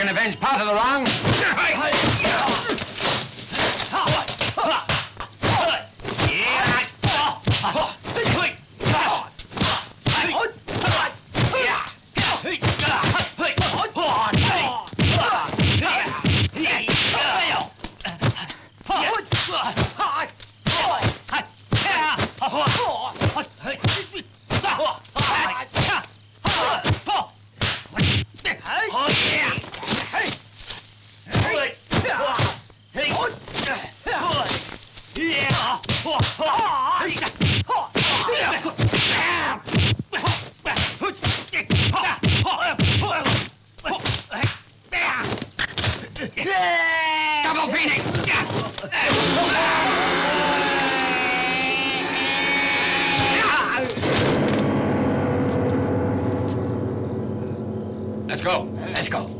can avenge part of the wrong. Double Phoenix! Let's go. Let's go.